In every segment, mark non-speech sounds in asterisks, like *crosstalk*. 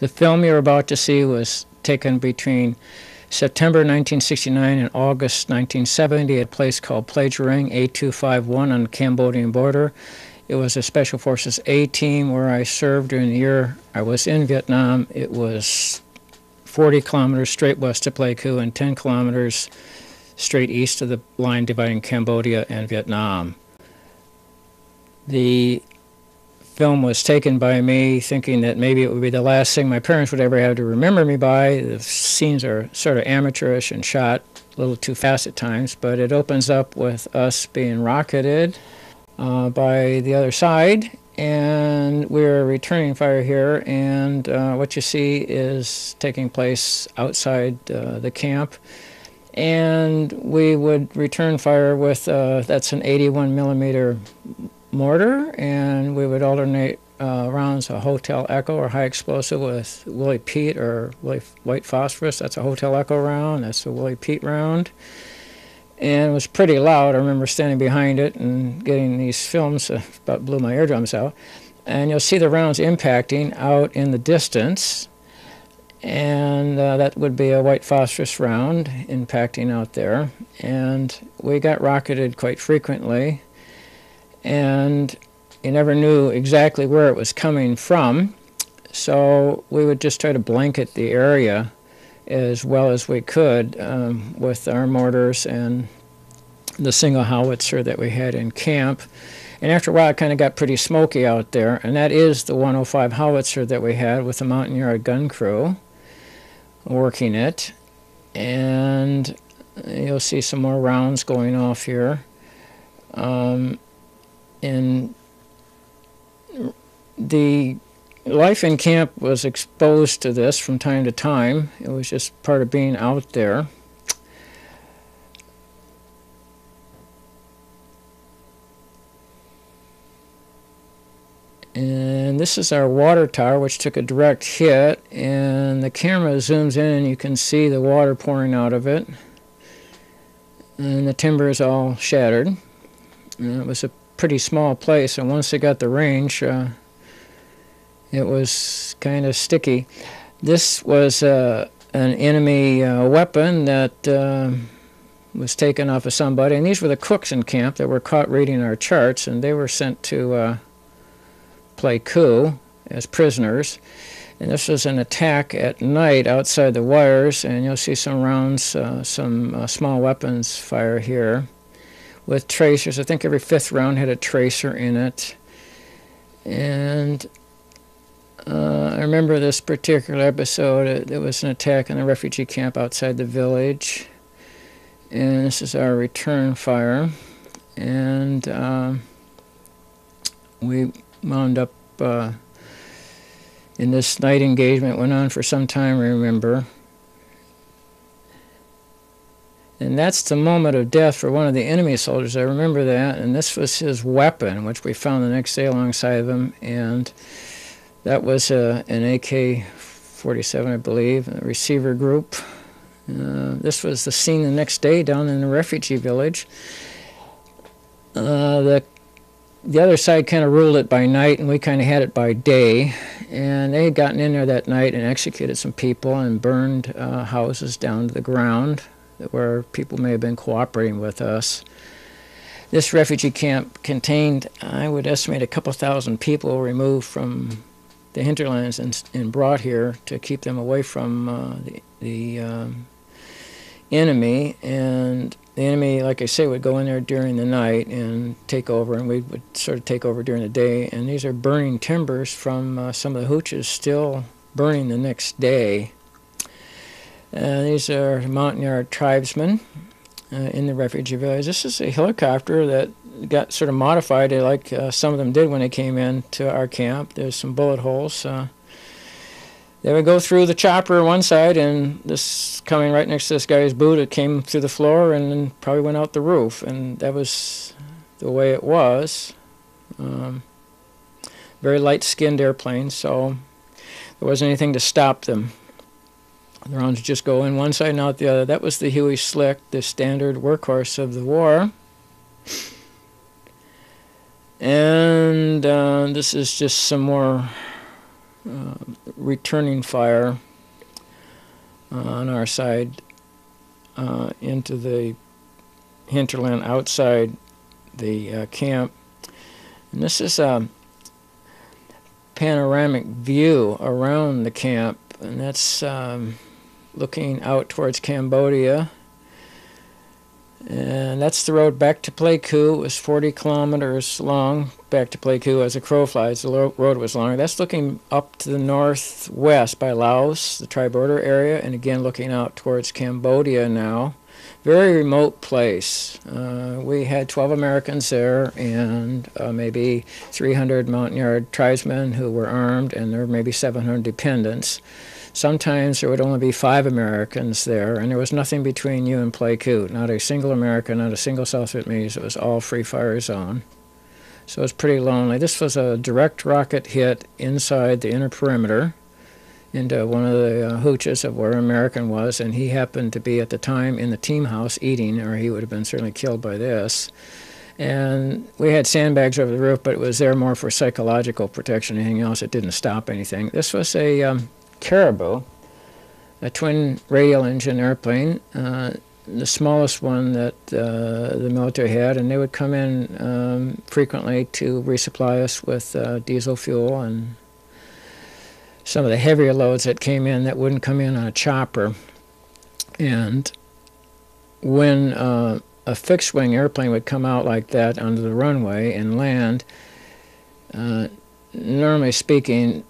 The film you're about to see was taken between September 1969 and August 1970 at a place called Plei Djereng A251 on the Cambodian border. It was a Special Forces A team where I served during the year I was in Vietnam. It was 40 kilometers straight west of Pleiku and 10 kilometers straight east of the line dividing Cambodia and Vietnam. The film was taken by me thinking that maybe it would be the last thing my parents would ever have to remember me by. The scenes are sort of amateurish and shot a little too fast at times, but it opens up with us being rocketed uh, by the other side, and we're returning fire here, and uh, what you see is taking place outside uh, the camp. And we would return fire with uh, that's an 81 millimeter mortar, and we would alternate uh, rounds of Hotel Echo or high explosive with Willie Pete or Willie White Phosphorus. That's a Hotel Echo round. That's a Willie Pete round. And it was pretty loud. I remember standing behind it and getting these films uh, about blew my eardrums out. And you'll see the rounds impacting out in the distance. And uh, that would be a white phosphorus round impacting out there. And we got rocketed quite frequently and you never knew exactly where it was coming from. So we would just try to blanket the area as well as we could um, with our mortars and the single howitzer that we had in camp. And after a while, it kind of got pretty smoky out there, and that is the 105 howitzer that we had with the Montagnard gun crew working it. And you'll see some more rounds going off here. Um, and the life in camp was exposed to this from time to time. It was just part of being out there. And this is our water tower, which took a direct hit. And the camera zooms in, and you can see the water pouring out of it. And the timber is all shattered. And it was a pretty small place, and once they got the range, uh, it was kind of sticky. This was uh, an enemy uh, weapon that uh, was taken off of somebody, and these were the cooks in camp that were caught reading our charts, and they were sent to uh, Pleiku as prisoners. And this was an attack at night outside the wires, and you'll see some rounds, uh, some small weapons fire here with tracers. I think every fifth round had a tracer in it. And uh, I remember this particular episode. There was an attack on a refugee camp outside the village. And this is our return fire. And uh, we wound up uh, in this night engagement. went on for some time, I remember. And that's the moment of death for one of the enemy soldiers. I remember that. And this was his weapon, which we found the next day alongside of him. And that was uh, an AK 47, I believe, a receiver group. Uh, this was the scene the next day down in the refugee village. Uh, the the other side kind of ruled it by night, and we kind of had it by day. And they had gotten in there that night and executed some people and burned uh, houses down to the ground where people may have been cooperating with us. This refugee camp contained, I would estimate, a couple thousand people removed from the hinterlands and, and brought here to keep them away from uh, the, the um, enemy. And the enemy, like I say, would go in there during the night and take over, and we would sort of take over during the day. And these are burning timbers from uh, some of the hooches still burning the next day. Uh, these are Montagnard tribesmen uh, in the refugee village. This is a helicopter that got sort of modified, like uh, some of them did when they came in to our camp. There's some bullet holes. Uh, they would go through the chopper one side, and this coming right next to this guy's boot, it came through the floor and then probably went out the roof. And that was the way it was. Um, very light-skinned airplanes, so there wasn't anything to stop them. The rounds just go in one side and out the other. That was the Huey Slick, the standard workhorse of the war. And uh, this is just some more uh, returning fire uh, on our side uh, into the hinterland outside the uh, camp. And this is a panoramic view around the camp, and that's um, looking out towards Cambodia. And that's the road back to Pleiku. It was 40 kilometers long back to Pleiku as a crow flies. The road was longer. That's looking up to the northwest by Laos, the tri-border area, and again looking out towards Cambodia now. Very remote place. Uh, we had 12 Americans there and uh, maybe 300 Montagnard tribesmen who were armed, and there were maybe 700 dependents. Sometimes there would only be five Americans there, and there was nothing between you and Play Pleiku. Not a single American, not a single South Vietnamese. It was all free fire zone. So it was pretty lonely. This was a direct rocket hit inside the inner perimeter into one of the uh, hooches of where American was, and he happened to be at the time in the team house eating, or he would have been certainly killed by this. And we had sandbags over the roof, but it was there more for psychological protection. Anything else, it didn't stop anything. This was a um, Caribou, a twin radial engine airplane, uh, the smallest one that uh, the military had, and they would come in um, frequently to resupply us with uh, diesel fuel and some of the heavier loads that came in that wouldn't come in on a chopper. And when uh, a fixed wing airplane would come out like that onto the runway and land, uh, normally speaking,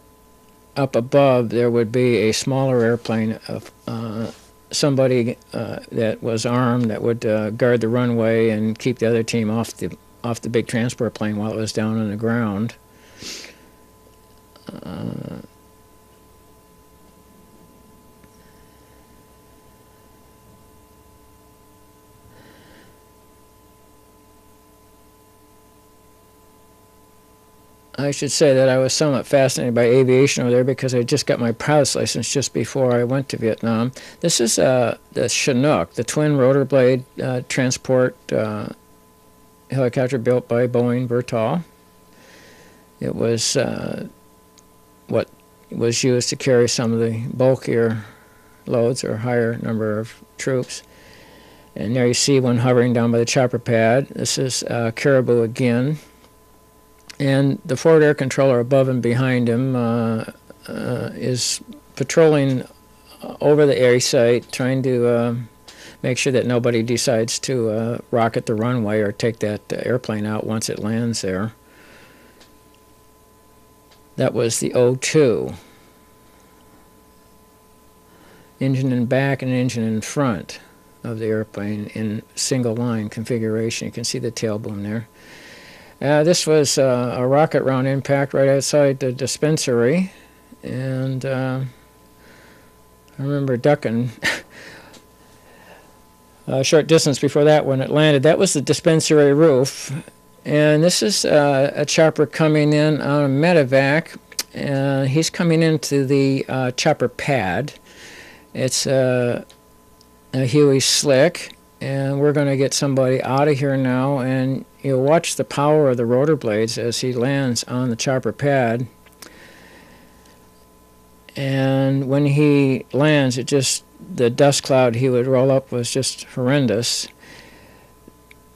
up above there would be a smaller airplane of uh, somebody uh, that was armed that would uh, guard the runway and keep the other team off the off the big transport plane while it was down on the ground. I should say that I was somewhat fascinated by aviation over there because I just got my pilot's license just before I went to Vietnam. This is uh, the Chinook, the twin rotor blade uh, transport uh, helicopter built by Boeing Vertol. It was uh, what was used to carry some of the bulkier loads or higher number of troops. And there you see one hovering down by the chopper pad. This is uh, Caribou again and the forward air controller above and behind him uh, uh, is patrolling over the air site, trying to uh, make sure that nobody decides to uh, rocket the runway or take that airplane out once it lands there. That was the O2. Engine in back and engine in front of the airplane in single line configuration. You can see the tail boom there. Uh, this was uh, a rocket round impact right outside the dispensary, and uh, I remember ducking *laughs* a short distance before that when it landed. That was the dispensary roof, and this is uh, a chopper coming in on a medevac, and he's coming into the uh, chopper pad. It's a Huey Slick, and we're going to get somebody out of here now, and You'll watch the power of the rotor blades as he lands on the chopper pad. And when he lands, it just, the dust cloud he would roll up was just horrendous.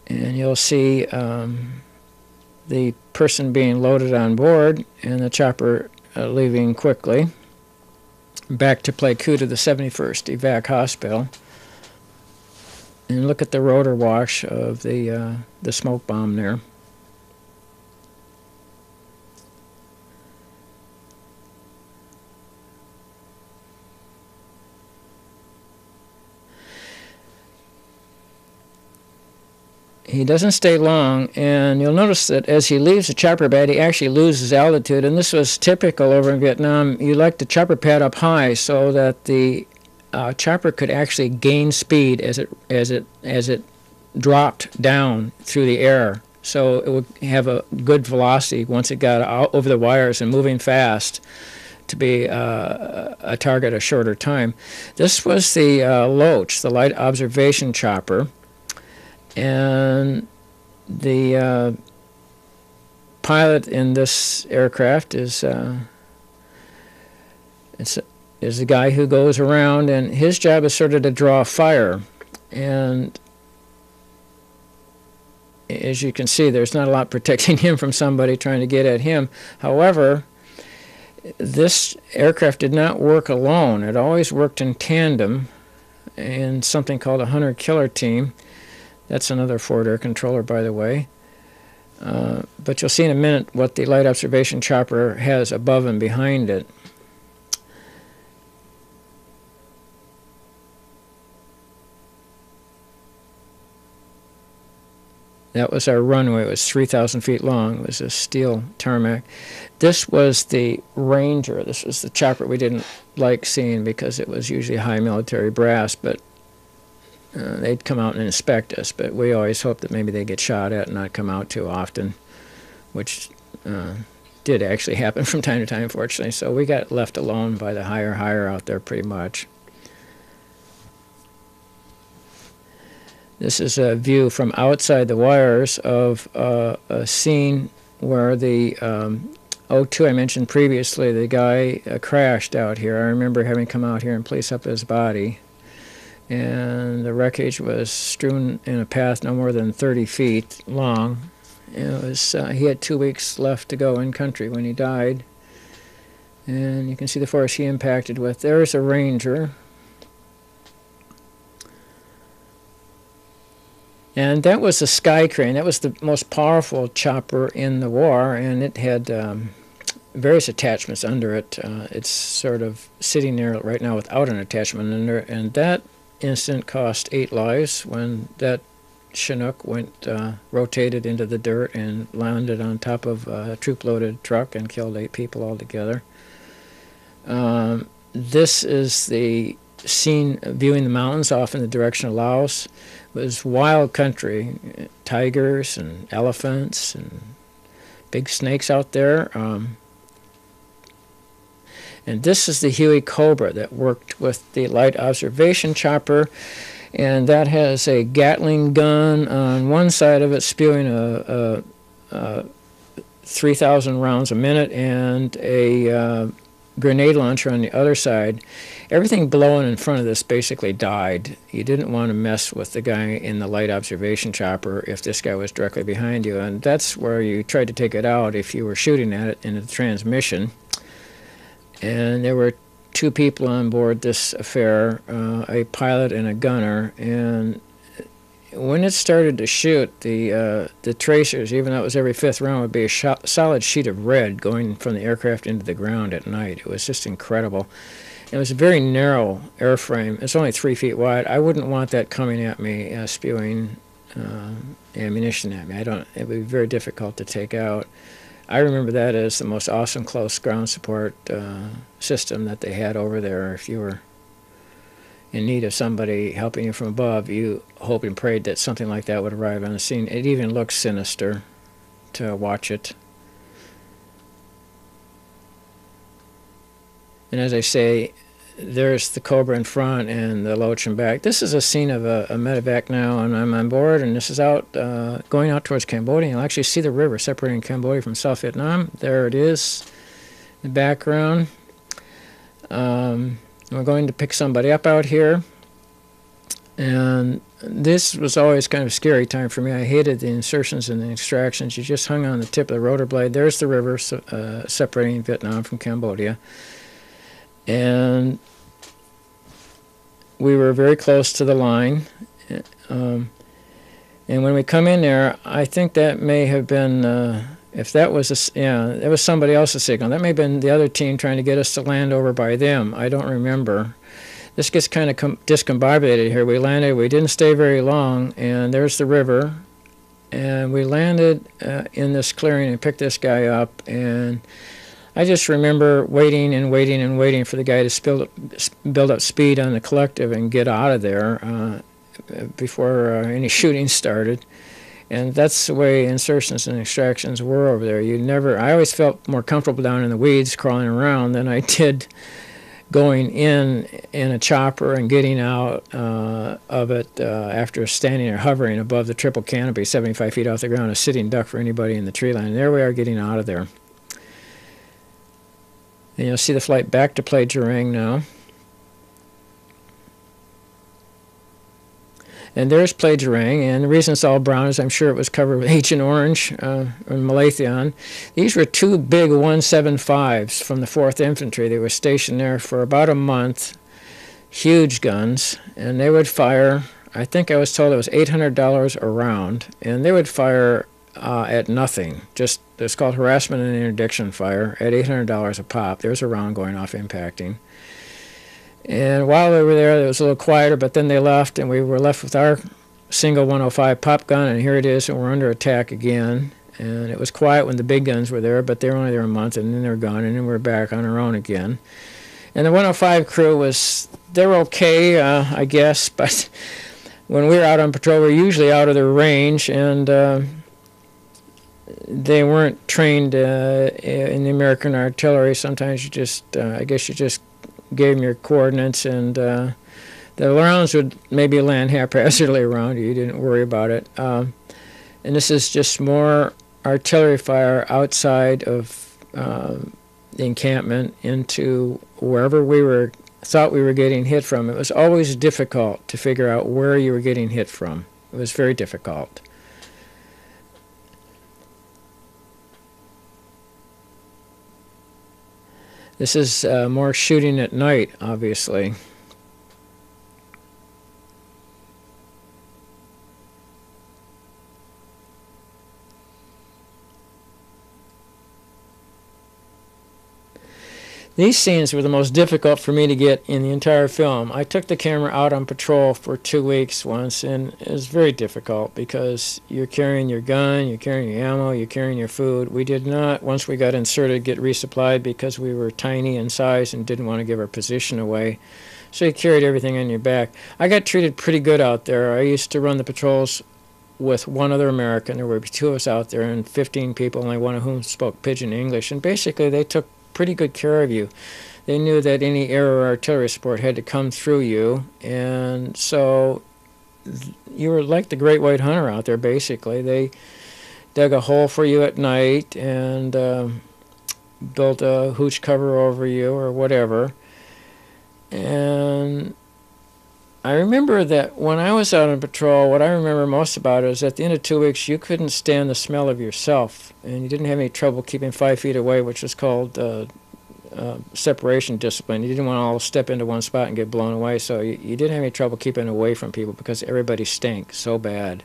And you'll see um, the person being loaded on board and the chopper uh, leaving quickly back to Pleiku to the 71st Evac Hospital and look at the rotor wash of the uh, the smoke bomb there. He doesn't stay long, and you'll notice that as he leaves the chopper pad, he actually loses altitude. And this was typical over in Vietnam. You like the chopper pad up high so that the uh, chopper could actually gain speed as it as it as it dropped down through the air. So it would have a good velocity once it got out over the wires and moving fast to be uh, a target a shorter time. This was the uh, Loach, the light observation chopper, and the uh, pilot in this aircraft is uh, It's is the guy who goes around, and his job is sort of to draw fire. And as you can see, there's not a lot *laughs* protecting him from somebody trying to get at him. However, this aircraft did not work alone. It always worked in tandem in something called a hunter killer team. That's another forward air controller, by the way. Uh, but you'll see in a minute what the light observation chopper has above and behind it. That was our runway. It was 3,000 feet long. It was a steel tarmac. This was the Ranger. This was the chopper we didn't like seeing because it was usually high military brass, but uh, they'd come out and inspect us. But we always hoped that maybe they'd get shot at and not come out too often, which uh, did actually *laughs* happen from time to time, fortunately. So we got left alone by the higher higher out there pretty much. This is a view from outside the wires of uh, a scene where the um, O2 I mentioned previously, the guy uh, crashed out here. I remember having come out here and place up his body. And the wreckage was strewn in a path no more than 30 feet long. It was, uh, he had two weeks left to go in country when he died. And you can see the force he impacted with. There's a ranger And that was a sky crane. That was the most powerful chopper in the war, and it had um, various attachments under it. Uh, it's sort of sitting there right now without an attachment under it, and that incident cost eight lives when that Chinook went uh, rotated into the dirt and landed on top of a troop-loaded truck and killed eight people altogether. Um, this is the scene viewing the mountains off in the direction of Laos was wild country, tigers and elephants and big snakes out there. Um, and this is the Huey Cobra that worked with the light observation chopper. And that has a Gatling gun on one side of it, spewing a, a, a 3,000 rounds a minute, and a uh, grenade launcher on the other side. Everything blowing in front of this basically died. You didn't want to mess with the guy in the light observation chopper if this guy was directly behind you, and that's where you tried to take it out if you were shooting at it in the transmission. And there were two people on board this affair, uh, a pilot and a gunner, and when it started to shoot, the uh, the tracers, even though it was every fifth round, would be a solid sheet of red going from the aircraft into the ground at night. It was just incredible. It was a very narrow airframe. It's only three feet wide. I wouldn't want that coming at me, uh, spewing uh, ammunition at me. I don't. It would be very difficult to take out. I remember that as the most awesome close ground support uh, system that they had over there. If you were in need of somebody helping you from above, you hoped and prayed that something like that would arrive on the scene. It even looks sinister to watch it. And as I say, there's the Cobra in front and the Loach in back. This is a scene of a, a medevac now, and I'm on board, and this is out uh, going out towards Cambodia. You'll actually see the river separating Cambodia from South Vietnam. There it is in the background. Um, we're going to pick somebody up out here. And this was always kind of a scary time for me. I hated the insertions and the extractions. You just hung on the tip of the rotor blade. There's the river uh, separating Vietnam from Cambodia. And we were very close to the line. Um, and when we come in there, I think that may have been uh, if that was a, yeah, that was somebody else's signal. That may have been the other team trying to get us to land over by them. I don't remember. This gets kind of discombobulated here. We landed, we didn't stay very long, and there's the river. And we landed uh, in this clearing and picked this guy up. And I just remember waiting and waiting and waiting for the guy to build up, build up speed on the collective and get out of there uh, before uh, any *laughs* shooting started and that's the way insertions and extractions were over there. You never, I always felt more comfortable down in the weeds crawling around than I did going in in a chopper and getting out uh, of it uh, after standing or hovering above the triple canopy 75 feet off the ground, a sitting duck for anybody in the tree line. And there we are getting out of there. And you'll see the flight back to Plei Djereng now. And there's Plei Djereng, and the reason it's all brown is I'm sure it was covered with Agent Orange uh, and Malathion. These were two big 175s from the 4th Infantry. They were stationed there for about a month, huge guns, and they would fire, I think I was told it was $800 a round, and they would fire uh, at nothing. Just it's called harassment and interdiction fire at $800 a pop. There's a round going off impacting. And while we were there, it was a little quieter, but then they left, and we were left with our single 105 pop gun, and here it is, and we're under attack again. And it was quiet when the big guns were there, but they were only there a month, and then they're gone, and then we're back on our own again. And the 105 crew was, they're okay, uh, I guess, *laughs* but when we were out on patrol, we are usually out of their range, and uh, they weren't trained uh, in the American artillery. Sometimes you just, uh, I guess you just gave them your coordinates, and uh, the rounds would maybe land *laughs* haphazardly around you. You didn't worry about it. Um, and this is just more artillery fire outside of uh, the encampment into wherever we were thought we were getting hit from. It was always difficult to figure out where you were getting hit from. It was very difficult. This is uh, more shooting at night, obviously. These scenes were the most difficult for me to get in the entire film. I took the camera out on patrol for two weeks once, and it was very difficult because you're carrying your gun, you're carrying your ammo, you're carrying your food. We did not, once we got inserted, get resupplied because we were tiny in size and didn't want to give our position away. So you carried everything on your back. I got treated pretty good out there. I used to run the patrols with one other American. There were two of us out there and 15 people, only one of whom spoke pidgin English. And basically, they took pretty good care of you. They knew that any air or artillery support had to come through you, and so you were like the great white hunter out there. Basically, they dug a hole for you at night and um, built a hooch cover over you or whatever. And I remember that when I was out on patrol, what I remember most about it is at the end of two weeks, you couldn't stand the smell of yourself, and you didn't have any trouble keeping five feet away, which was called uh, uh, separation discipline. You didn't want to all step into one spot and get blown away, so you, you didn't have any trouble keeping away from people because everybody stank so bad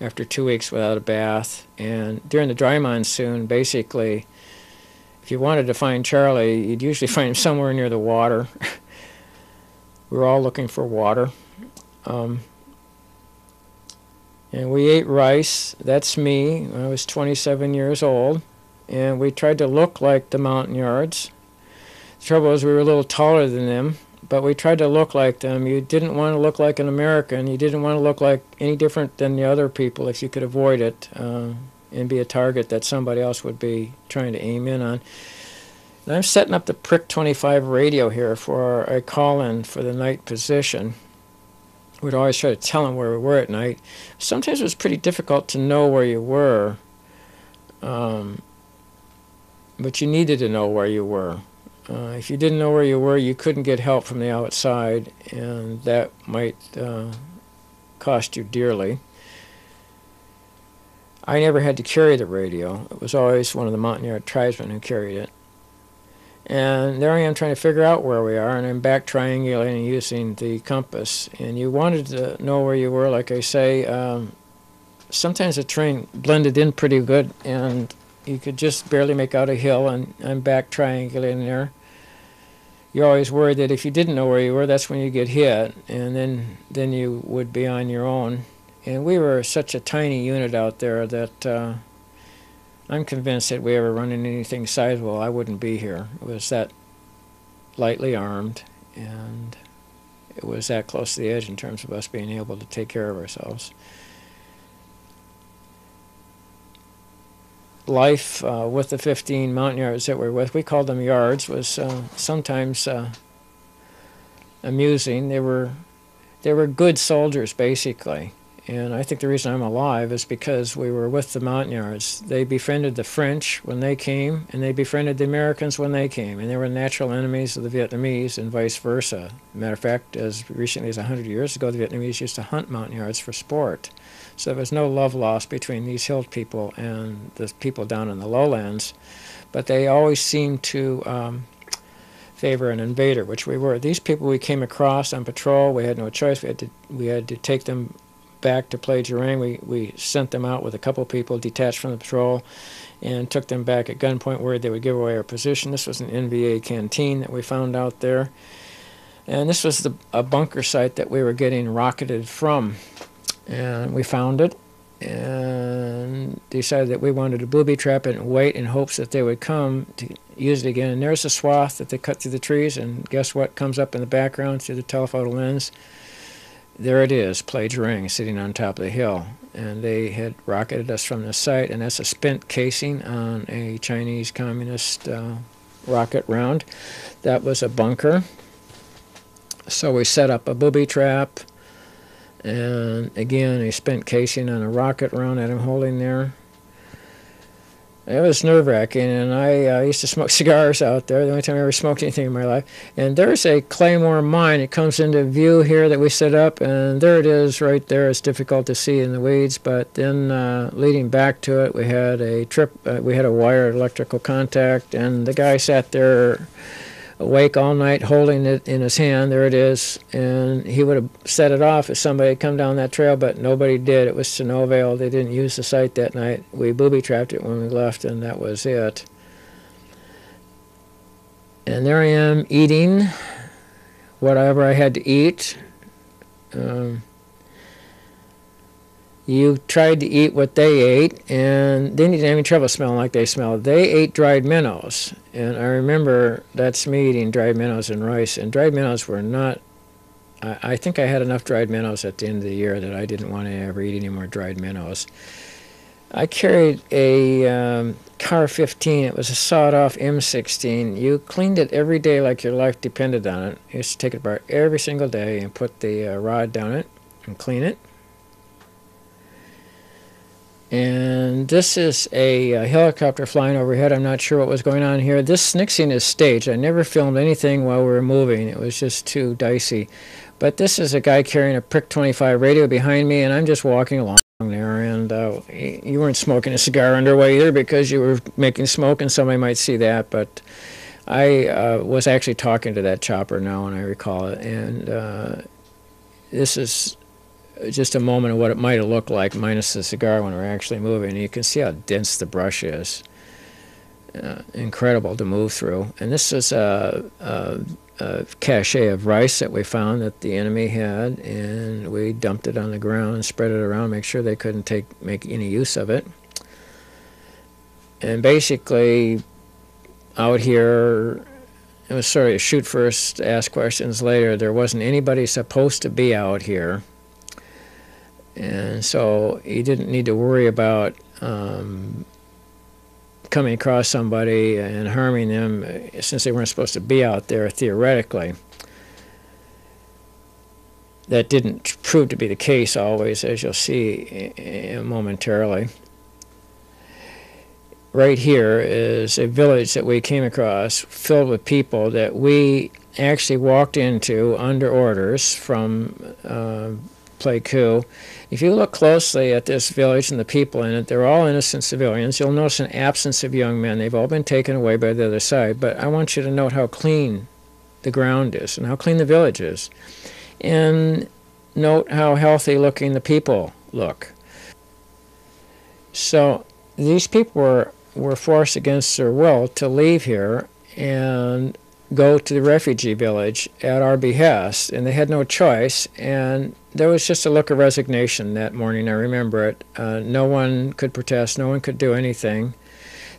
after two weeks without a bath. And during the dry monsoon, basically, if you wanted to find Charlie, you'd usually *laughs* find him somewhere near the water. We were all looking for water. Um, and we ate rice. That's me. I was 27 years old. And we tried to look like the Montagnards. The trouble is, we were a little taller than them, but we tried to look like them. You didn't want to look like an American. You didn't want to look like any different than the other people if you could avoid it uh, and be a target that somebody else would be trying to aim in on. And I'm setting up the Prick 25 radio here for a call-in for the night position. We'd always try to tell them where we were at night. Sometimes it was pretty difficult to know where you were, um, but you needed to know where you were. Uh, if you didn't know where you were, you couldn't get help from the outside, and that might uh, cost you dearly. I never had to carry the radio. It was always one of the Montagnard tribesmen who carried it. And there I am trying to figure out where we are, and I'm back triangulating using the compass. And you wanted to know where you were, like I say. Um, sometimes the terrain blended in pretty good, and you could just barely make out a hill, and I'm back triangulating there. You're always worried that if you didn't know where you were, that's when you get hit, and then then you would be on your own. And we were such a tiny unit out there that. Uh, I'm convinced that we ever run into anything sizable, I wouldn't be here. It was that lightly armed, and it was that close to the edge in terms of us being able to take care of ourselves. Life uh, with the 15 Montagnards that we were with, we called them yards, was uh, sometimes uh, amusing. They were they were good soldiers, basically And I think the reason I'm alive is because we were with the Montagnards. They befriended the French when they came, and they befriended the Americans when they came, and they were natural enemies of the Vietnamese, and vice versa. Matter of fact, as recently as 100 years ago, the Vietnamese used to hunt Montagnards for sport. So there was no love lost between these hill people and the people down in the lowlands, but they always seemed to um, favor an invader, which we were. These people we came across on patrol, we had no choice. We had to we had to take them back to Plei Djereng. We, we sent them out with a couple people detached from the patrol and took them back at gunpoint where they would give away our position. This was an NVA canteen that we found out there. And this was the, a bunker site that we were getting rocketed from. And we found it and decided that we wanted to booby trap it and wait in hopes that they would come to use it again. And there's a swath that they cut through the trees, and guess what comes up in the background through the telephoto lens? There it is, Plei Djereng, sitting on top of the hill. And they had rocketed us from the site, and that's a spent casing on a Chinese communist uh, rocket round. That was a bunker. So we set up a booby trap, and again, a spent casing on a rocket round that I'm holding there. It was nerve wracking, and I uh, used to smoke *laughs* cigars out there. The only time I ever smoked anything in my life. And there's a Claymore mine. It comes into view here that we set up, and there it is right there. It's difficult to see in the weeds, but then uh, leading back to it, we had a trip. Uh, we had a wired electrical contact, and the guy sat there awake all night holding it in his hand. There it is. And he would have set it off if somebody had come down that trail, but nobody did. It was to no avail. They didn't use the site that night. We booby trapped it when we left, and that was it. And there I am eating whatever I had to eat. Um, you tried to eat what they ate, and they didn't have any trouble smelling like they smelled. They ate dried minnows, and I remember that's me eating dried minnows and rice. And dried minnows were not. I, think I had enough dried minnows at the end of the year that I didn't want to ever eat any more dried minnows. I carried a um, Car 15. It was a sawed-off M16. You cleaned it every day like your life depended on it. You used to take it apart every single day and put the uh, rod down it and clean it and this is a, a, helicopter flying overhead. I'm not sure what was going on here. This next is staged. I never filmed anything while we were moving. It was just too dicey. But this is a guy carrying a Prick 25 radio behind me, and I'm just walking along there. And uh, you weren't smoking a cigar underway either because you were making smoke, and somebody might see that. But I uh, was actually talking to that chopper now, and I recall it. And uh, this is just a moment of what it might have looked like, minus the cigar when we're actually moving. You can see how dense the brush is. Uh, incredible to move through. And this is a, a, a, cache of rice that we found that the enemy had, and we dumped it on the ground and spread it around, make sure they couldn't take make any use of it. And basically, out here, it was sort of shoot first, ask questions later. There wasn't anybody supposed to be out here and so he didn't need to worry about um, coming across somebody and harming them uh, since they weren't supposed to be out there theoretically. That didn't prove to be the case always, as you'll see momentarily. Right here is a village that we came across filled with people that we actually walked into under orders from uh, Pleiku if you look closely at this village and the people in it, they're all innocent civilians. You'll notice an absence of young men. They've all been taken away by the other side. But I want you to note how clean the ground is and how clean the village is. And note how healthy looking the people look. So these people were, were forced against their will to leave here and go to the refugee village at our behest, and they had no choice. And there was just a look of resignation that morning. I remember it. Uh, no one could protest. No one could do anything.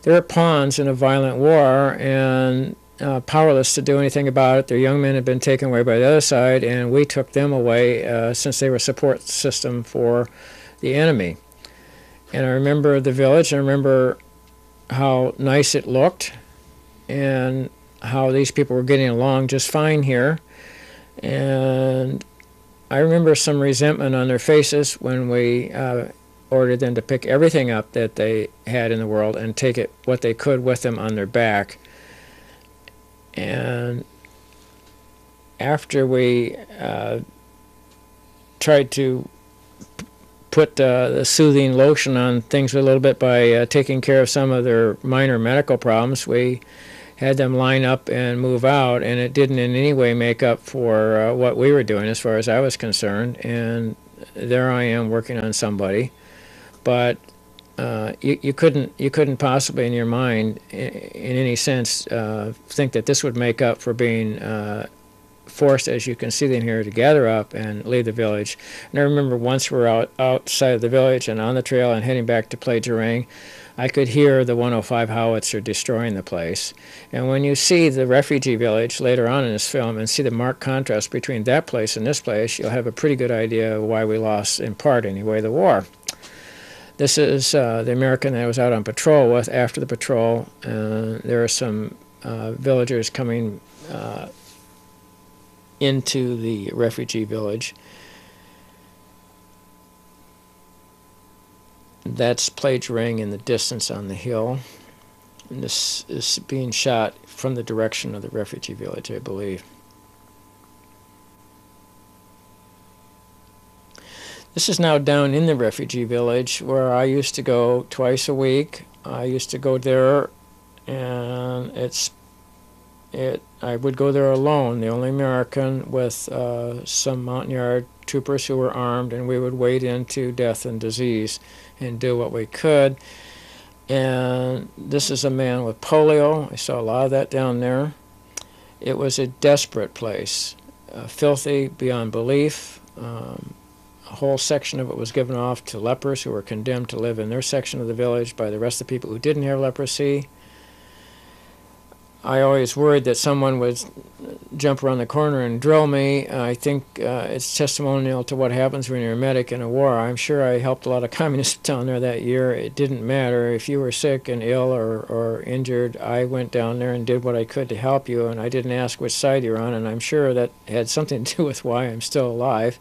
They were pawns in a violent war and uh, powerless to do anything about it. Their young men had been taken away by the other side, and we took them away uh, since they were a support system for the enemy. And I remember the village. I remember how nice it looked, and how these people were getting along just fine here. And I remember some resentment on their faces when we uh, ordered them to pick everything up that they had in the world and take it what they could with them on their back. And after we uh, tried to put uh, the soothing lotion on things a little bit by uh, taking care of some of their minor medical problems, we had them line up and move out, and it didn't in any way make up for uh, what we were doing as far as I was concerned. And there I am working on somebody, but uh, you, you couldn't you couldn't possibly in your mind in, in any sense uh, think that this would make up for being uh, forced, as you can see them here, to gather up and leave the village. And I remember once we were out outside of the village and on the trail and heading back to Plei Djereng, I could hear the 105 howitzer destroying the place. And when you see the refugee village later on in this film and see the marked contrast between that place and this place, you'll have a pretty good idea of why we lost, in part anyway, the war. This is uh, the American that I was out on patrol with. After the patrol, uh, there are some uh, villagers coming uh, into the refugee village. That's Plei Djereng in the distance on the hill. And this is being shot from the direction of the refugee village, I believe. This is now down in the refugee village where I used to go twice a week. I used to go there, and it's it. I would go there alone, the only American, with uh, some Montagnard troopers who were armed, and we would wade into death and disease and do what we could. And this is a man with polio. I saw a lot of that down there. It was a desperate place, uh, filthy beyond belief. Um, a whole section of it was given off to lepers who were condemned to live in their section of the village by the rest of the people who didn't have leprosy. I always worried that someone would jump around the corner and drill me. I think uh, it's testimonial to what happens when you're a medic in a war. I'm sure I helped a lot of *laughs* communists down there that year. It didn't matter if you were sick and ill or, or injured. I went down there and did what I could to help you, and I didn't ask which side you're on, and I'm sure that had something to do *laughs* with why I'm still alive.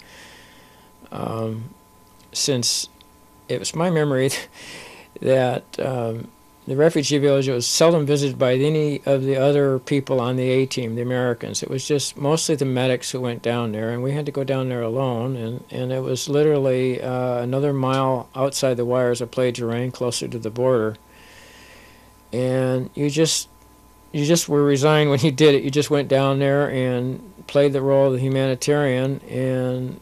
Um, since it was my memory *laughs* that um, the refugee village was seldom visited by any of the other people on the A team, the Americans. It was just mostly the medics who went down there, and we had to go down there alone. And, and it was literally uh, another mile outside the wires of Plei Djereng, closer to the border. And you just you just were resigned when you did it. You just went down there and played the role of the humanitarian, and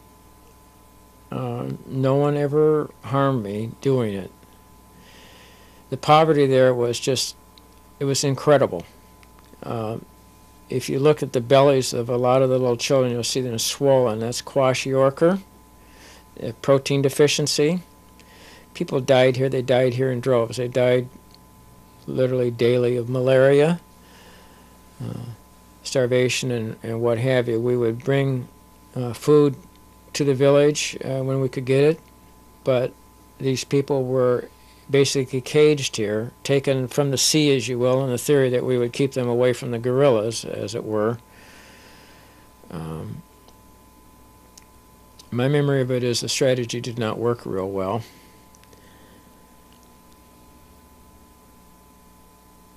uh, no one ever harmed me doing it the poverty there was just, it was incredible. Uh, if you look at the bellies of a lot of the little children, you'll see them swollen. That's kwashiorkor, protein deficiency. People died here. They died here in droves. They died literally daily of malaria, uh, starvation, and, and what have you. We would bring uh, food to the village uh, when we could get it, but these people were basically caged here, taken from the sea, as you will, in the theory that we would keep them away from the guerrillas, as it were. Um, my memory of it is the strategy did not work real well.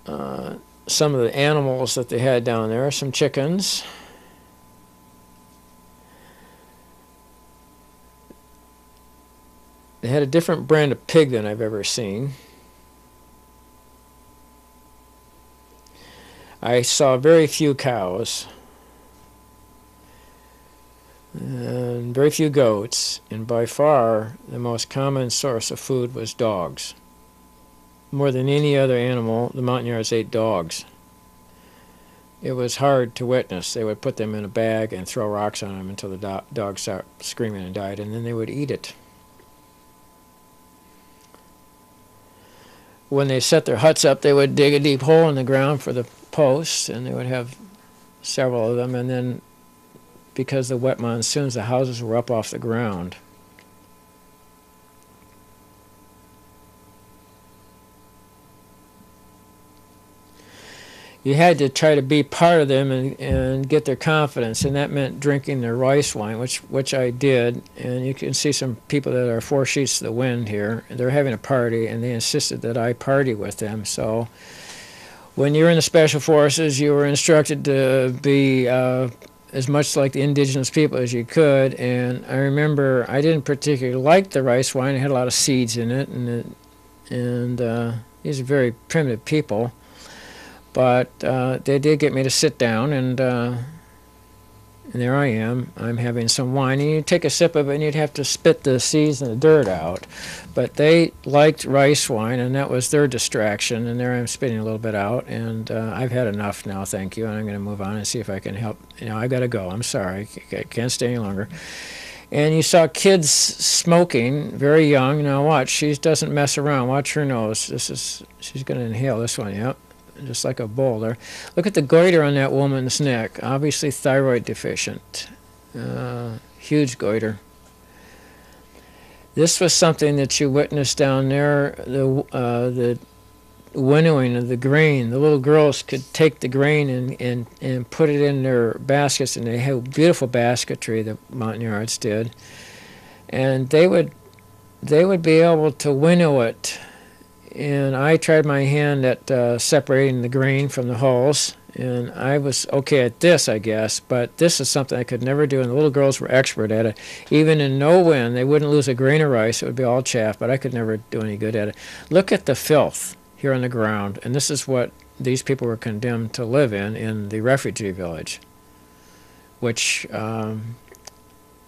Uh, some of the animals that they had down there, some chickens. They had a different brand of pig than I've ever seen. I saw very few cows and very few goats, and by far the most common source of food was dogs. More than any other animal, the mountaineers ate dogs. It was hard to witness. They would put them in a bag and throw rocks on them until the do dog stopped screaming and died, and then they would eat it. When they set their huts up, they would dig a deep hole in the ground for the posts, and they would have several of them. And then, because the wet monsoons, the houses were up off the ground. You had to try to be part of them and, and get their confidence, and that meant drinking their rice wine, which which I did. And you can see some people that are four sheets to the wind here. They're having a party, and they insisted that I party with them. So when you're in the special forces, you were instructed to be uh, as much like the indigenous people as you could. And I remember I didn't particularly like the rice wine; it had a lot of seeds in it, and it, and uh, these are very primitive people but uh, they did get me to sit down, and, uh, and there I am. I'm having some wine, and you'd take a sip of it, and you'd have to spit the seeds and the dirt out. But they liked rice wine, and that was their distraction. And there I'm spitting a little bit out, and uh, I've had enough now, thank you. And I'm going to move on and see if I can help. You know, I got to go. I'm sorry, I can't stay any longer and you saw kids smoking, very young. Now watch, she doesn't mess around. Watch her nose. This is she's going to inhale this one. Yep, just like a boulder. Look at the goiter on that woman's neck. Obviously thyroid deficient. Uh, huge goiter. This was something that you witnessed down there, the, uh, the winnowing of the grain. The little girls could take the grain and, and, and put it in their baskets, and they had beautiful basketry, the Montagnards did. And they would, they would be able to winnow it and I tried my hand at uh, separating the grain from the hulls, and I was okay at this, I guess, but this is something I could never do, and the little girls were expert at it. Even in no wind, they wouldn't lose a grain of rice, it would be all chaff, but I could never do any good at it. Look at the filth here on the ground, and this is what these people were condemned to live in in the refugee village, which um,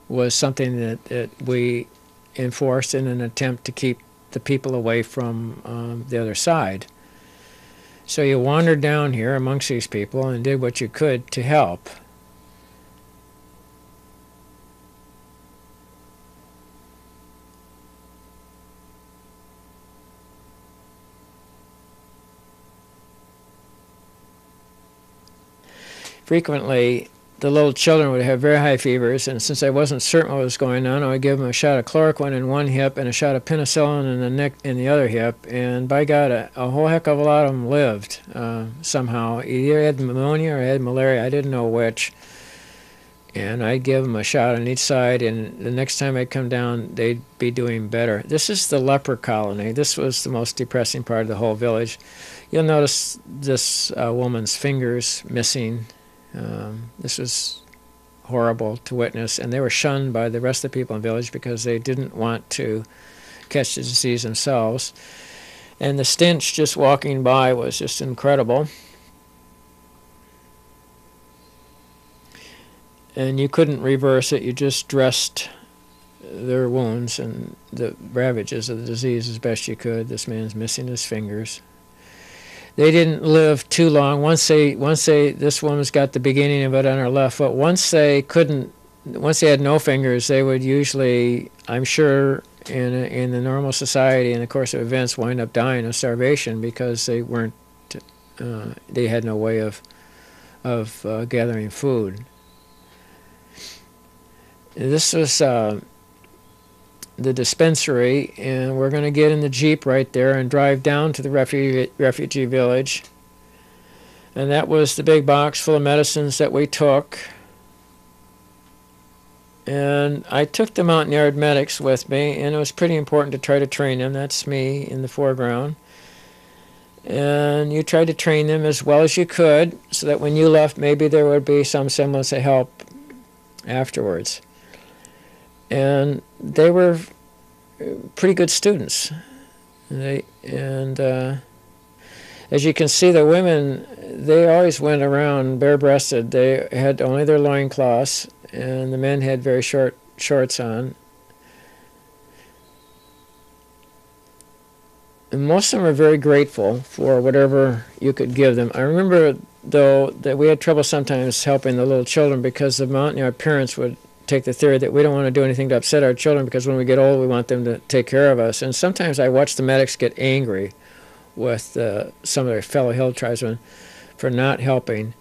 was something that, that we enforced in an attempt to keep the people away from um, the other side. So you wandered down here amongst these people and did what you could to help. Frequently, the little children would have very high fevers, and since I wasn't certain what was going on, I would give them a shot of chloroquine in one hip and a shot of penicillin in the neck in the other hip. And by God, a, a whole heck of a lot of them lived uh, somehow. Either had pneumonia or had malaria. I didn't know which. And I'd give them a shot on each side, and the next time I'd come down, they'd be doing better. This is the leper colony. This was the most depressing part of the whole village. You'll notice this uh, woman's fingers missing um, this was horrible to witness, and they were shunned by the rest of the people in the village because they didn't want to catch the disease themselves. And the stench just walking by was just incredible. And you couldn't reverse it, you just dressed their wounds and the ravages of the disease as best you could. This man's missing his fingers they didn't live too long. Once they, once they, this woman's got the beginning of it on her left foot. Once they couldn't, once they had no fingers, they would usually, I'm sure, in a, in the normal society, in the course of events, wind up dying of starvation because they weren't, uh, they had no way of, of uh, gathering food. This was. Uh, the dispensary, and we're going to get in the Jeep right there and drive down to the refugee, refugee village. And that was the big box full of medicines that we took. And I took the Montagnard medics with me, and it was pretty important to try to train them. That's me in the foreground. And you tried to train them as well as you could so that when you left, maybe there would be some semblance of help afterwards and they were pretty good students. They, and uh, as you can see, the women, they always went around bare-breasted. They had only their loincloths, and the men had very short shorts on. And most of them were very grateful for whatever you could give them. I remember, though, that we had trouble sometimes helping the little children because the Montagnard parents would take the theory that we don't want to do anything to upset our children because when we get old, we want them to take care of us. And sometimes I watch the medics get angry with uh, some of their fellow hill tribesmen for not helping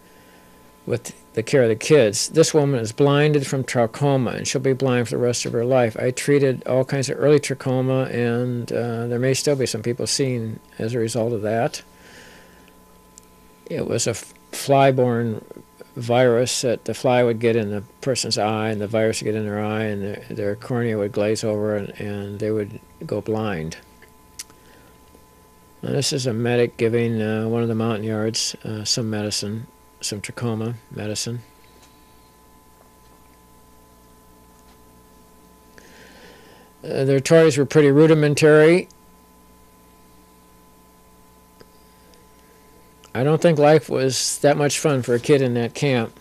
with the care of the kids. This woman is blinded from trachoma, and she'll be blind for the rest of her life. I treated all kinds of early trachoma, and uh, there may still be some people seeing as a result of that. it was a fly-borne virus that the fly would get in the person's eye and the virus would get in their eye and their, their cornea would glaze over and, and they would go blind. Now, this is a medic giving uh, one of the Montagnards uh, some medicine, some trachoma medicine. Uh, their toys were pretty rudimentary. I don't think life was that much fun for a kid in that camp.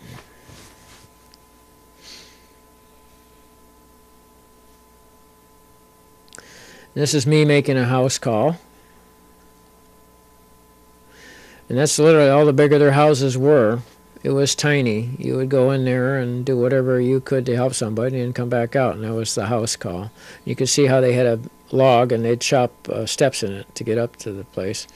This is me making a house call. And that's literally all the bigger their houses were. It was tiny. You would go in there and do whatever you could to help somebody and come back out, and that was the house call. You could see how they had a log and they'd chop uh, steps in it to get up to the place.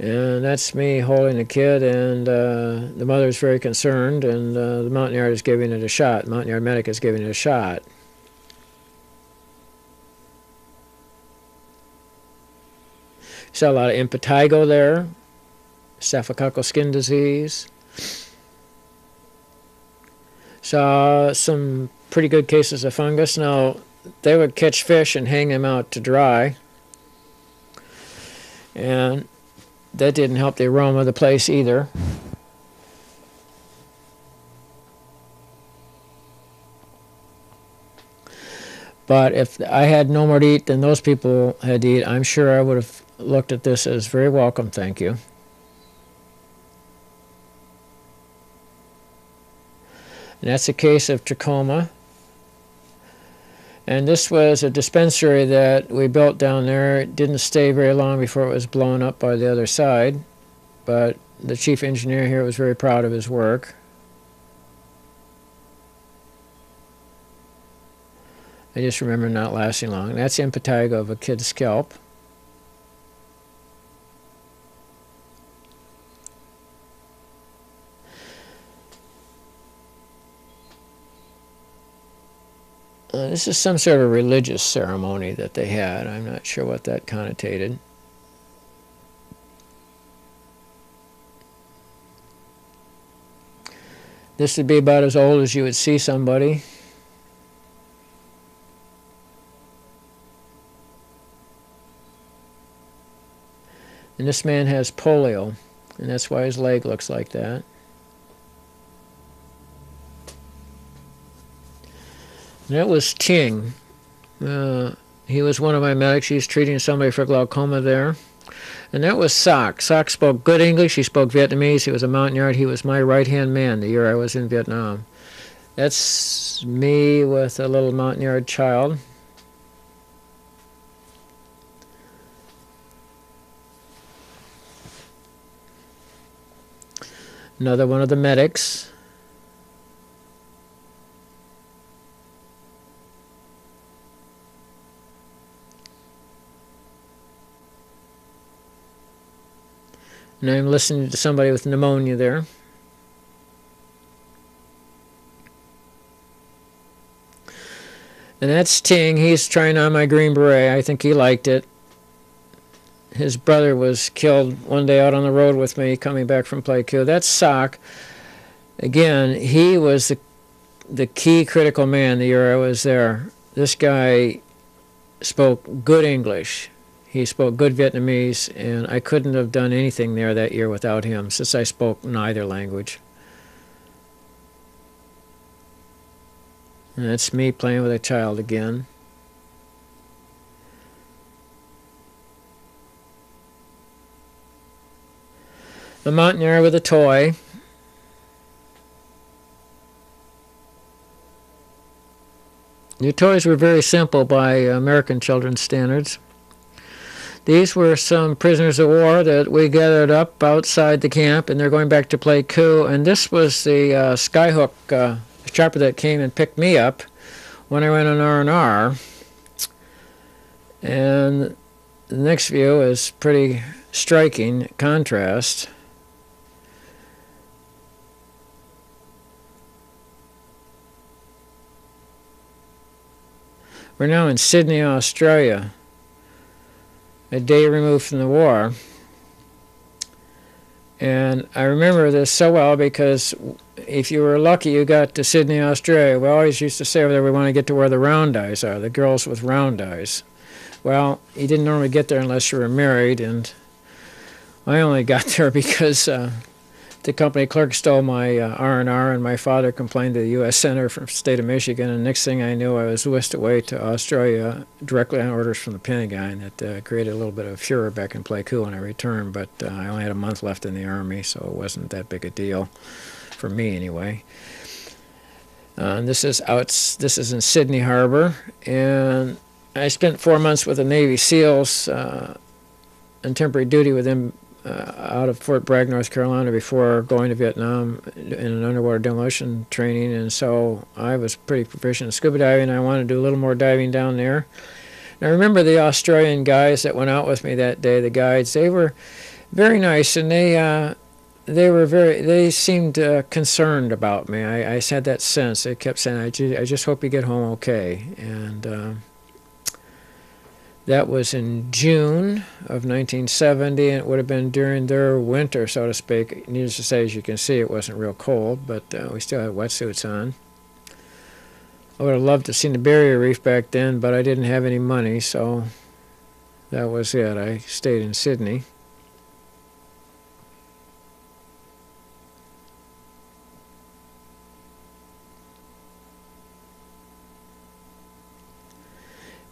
And that's me holding the kid, and uh, the mother's very concerned, and uh, the Montagnard is giving it a shot. Montagnard medic is giving it a shot. Saw a lot of impetigo there, staphylococcal skin disease. Saw some pretty good cases of fungus. Now, they would catch fish and hang them out to dry. And that didn't help the aroma of the place either. But if I had no more to eat than those people had to eat, I'm sure I would have looked at this as very welcome, thank you. And that's a case of trachoma. And this was a dispensary that we built down there. It didn't stay very long before it was blown up by the other side. But the chief engineer here was very proud of his work. I just remember not lasting long. That's impetigo of a kid's scalp. Uh, this is some sort of religious ceremony that they had. I'm not sure what that connotated. This would be about as old as you would see somebody. And this man has polio, and that's why his leg looks like that. That was Ting. Uh, he was one of my medics. He was treating somebody for glaucoma there. And that was Sock. Sock spoke good English. He spoke Vietnamese. He was a Montagnard. He was my right-hand man the year I was in Vietnam. That's me with a little Montagnard child. Another one of the medics. And I'm listening to somebody with pneumonia there. And that's Ting. He's trying on my Green Beret. I think he liked it. His brother was killed one day out on the road with me coming back from Pleiku. That's Sock. Again, he was the, the key critical man the year I was there. This guy spoke good English. He spoke good Vietnamese, and I couldn't have done anything there that year without him, since I spoke neither language. And that's me playing with a child again. The Montagnard with a toy. The toys were very simple by American children's standards. These were some prisoners of war that we gathered up outside the camp, and they're going back to Pleiku. And this was the uh, skyhook uh, chopper that came and picked me up when I went on R&R. And the next view is pretty striking contrast. We're now in Sydney, Australia a day removed from the war. And I remember this so well because if you were lucky, you got to Sydney, Australia. We always used to say over there, we want to get to where the round eyes are, the girls with round eyes. Well, you didn't normally get there unless you were married, and I only got *laughs* there because uh, the company clerk stole my uh, R&R, and my father complained to the U.S. Senator from the state of Michigan, and next thing I knew, I was whisked away to Australia directly on orders from the Pentagon. That uh, created a little bit of furor back in Pleiku when I returned, but uh, I only had a month left in the Army, so it wasn't that big a deal, for me anyway. Uh, this is out. This is in Sydney Harbor, and I spent four months with the Navy SEALs uh, on temporary duty with them uh, out of Fort Bragg, North Carolina, before going to Vietnam in an underwater demolition training, and so I was pretty proficient in scuba diving. I wanted to do a little more diving down there. And I remember the Australian guys that went out with me that day, the guides. They were very nice, and they uh, they were very they seemed uh, concerned about me. I, I had that sense. They kept saying, "I just, I just hope you get home okay," and uh, that was in June of 1970, and it would have been during their winter, so to speak. Needless to say, as you can see, it wasn't real cold, but uh, we still had wetsuits on. I would have loved to have seen the barrier reef back then, but I didn't have any money, so that was it. I stayed in Sydney.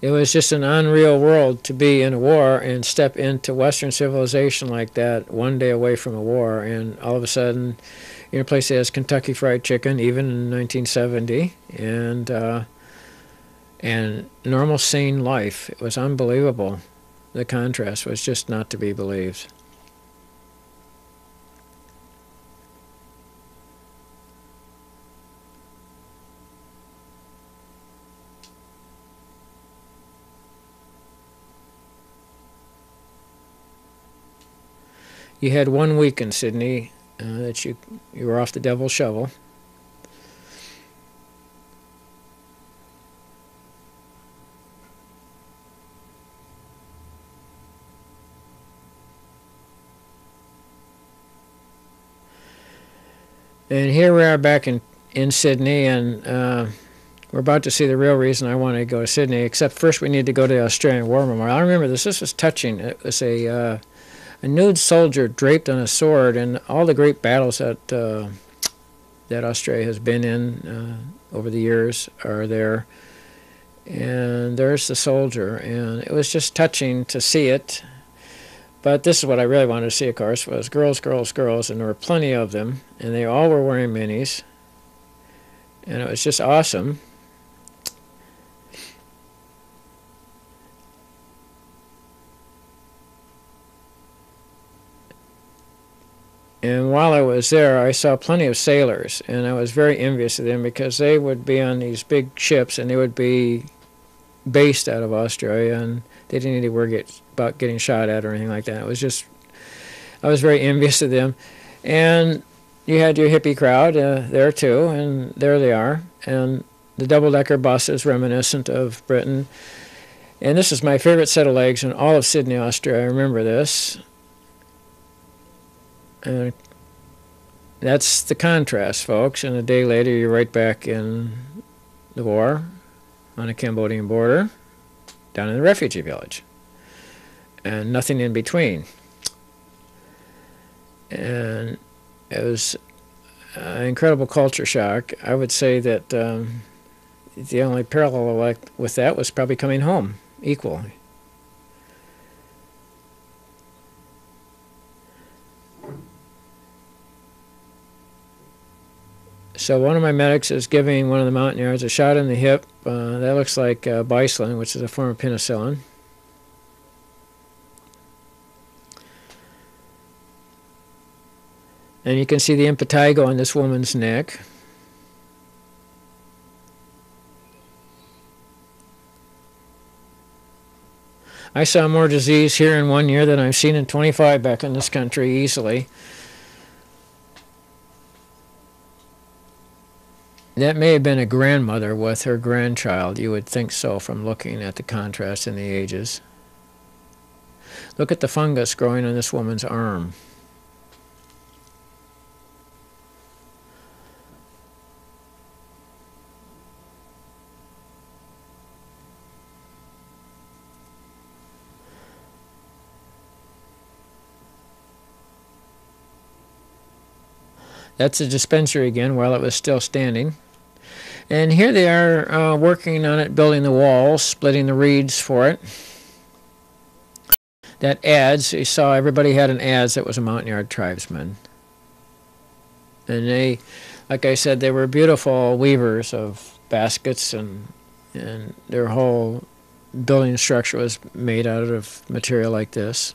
It was just an unreal world to be in a war and step into Western civilization like that one day away from a war, and all of a sudden, in a place that has Kentucky Fried Chicken, even in 1970, and uh, and normal sane life. It was unbelievable. The contrast was just not to be believed. You had one week in Sydney uh, that you you were off the devil's shovel. And here we are back in, in Sydney, and uh, we're about to see the real reason I wanted to go to Sydney, except first we need to go to the Australian War Memorial. I remember this. This was touching. It was a uh, a nude soldier draped on a sword, and all the great battles that uh, that Australia has been in uh, over the years are there. And there's the soldier, and it was just touching to see it. But this is what I really wanted to see, of course, was girls, girls, girls, and there were plenty of them, and they all were wearing minis, and it was just awesome. And while I was there, I saw plenty of sailors, and I was very envious of them because they would be on these big ships and they would be based out of Australia, and they didn't need to worry about getting shot at or anything like that. It was just, I was very *laughs* envious of them. And you had your hippie crowd uh, there too, and there they are. And the double decker bus is reminiscent of Britain. And this is my favorite set of legs in all of Sydney, Australia. I remember this. And that's the contrast, folks. And a day later, you're right back in the war on the Cambodian border, down in the refugee village, and nothing in between. And it was an incredible culture shock. I would say that um, the only parallel with that was probably coming home equally. So one of my medics is giving one of the Montagnards a shot in the hip. Uh, that looks like uh, which is a form of penicillin. And you can see the impetigo on this woman's neck. I saw more disease here in one year than I've seen in 25 back in this country easily. That may have been a grandmother with her grandchild. You would think so from looking at the contrast in the ages. Look at the fungus growing on this woman's arm. That's the dispensary again while it was still standing. And here they are uh, working on it, building the walls, splitting the reeds for it. That adze, you saw everybody had an adze that was a Montagnard tribesman. And they, like I said, they were beautiful weavers of baskets and and their whole building structure was made out of material like this.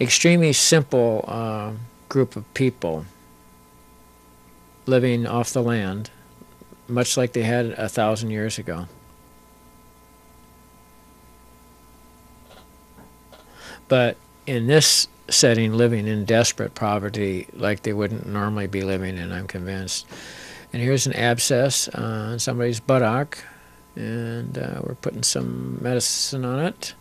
Extremely simple uh, group of people living off the land, much like they had a thousand years ago. But in this setting, living in desperate poverty like they wouldn't normally be living in, I'm convinced. And here's an abscess on somebody's buttock, and uh, we're putting some medicine on it.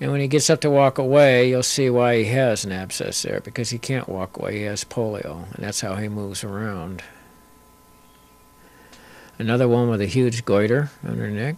And when he gets up to walk away, you'll see why he has an abscess there, because he can't walk away. He has polio, and that's how he moves around. Another one with a huge goiter on her neck.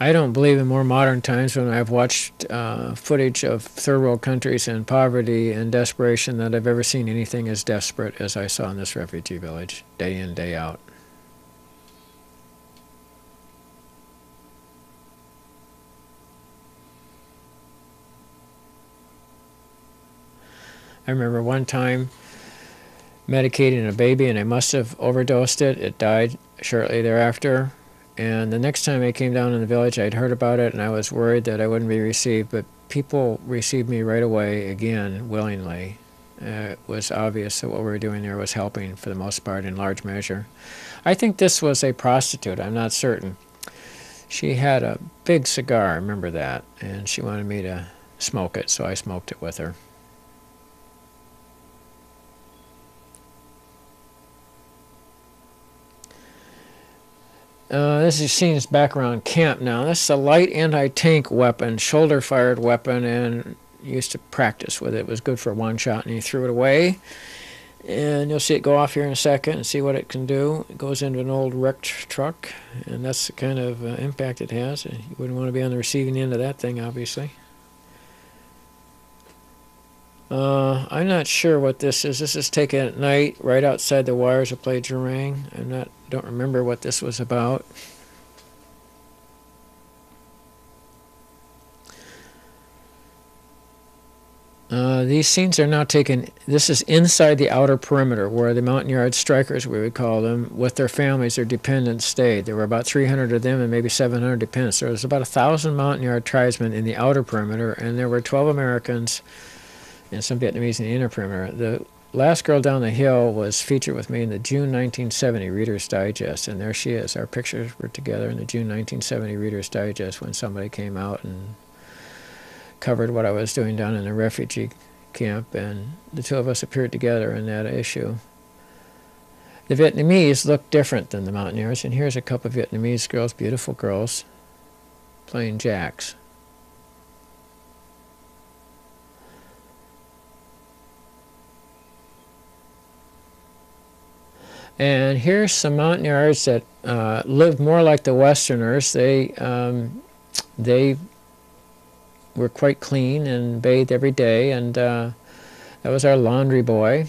I don't believe in more modern times when I've watched uh, footage of third world countries in poverty and desperation that I've ever seen anything as desperate as I saw in this refugee village, day in, day out. I remember one time medicating a baby and I must have overdosed it. It died shortly thereafter and the next time I came down in the village, I'd heard about it and I was worried that I wouldn't be received, but people received me right away again, willingly. Uh, it was obvious that what we were doing there was helping for the most part in large measure. I think this was a prostitute, I'm not certain. She had a big cigar, I remember that, and she wanted me to smoke it, so I smoked it with her. Uh, this is seen as background camp now. This is a light anti-tank weapon, shoulder-fired weapon, and used to practice with it. It was good for one shot, and he threw it away. And you'll see it go off here in a second and see what it can do. It goes into an old wrecked truck, and that's the kind of uh, impact it has. You wouldn't want to be on the receiving end of that thing, obviously. Uh, I'm not sure what this is. This is taken at night, right outside the wires of Plei Djereng. I'm not, don't remember what this was about. Uh, these scenes are now taken, this is inside the outer perimeter where the Montagnard strikers, we would call them, with their families, their dependents stayed. There were about 300 of them and maybe 700 dependents. There was about a 1,000 Montagnard tribesmen in the outer perimeter, and there were 12 Americans and some Vietnamese in the inner perimeter. The last girl down the hill was featured with me in the June 1970 Reader's Digest, and there she is. Our pictures were together in the June 1970 Reader's Digest when somebody came out and covered what I was doing down in the refugee camp, and the two of us appeared together in that issue. The Vietnamese look different than the Montagnards, and here's a couple of Vietnamese girls, beautiful girls, playing jacks. And here's some Montagnards that uh, lived more like the Westerners. They, um, they were quite clean and bathed every day, and uh, that was our laundry boy.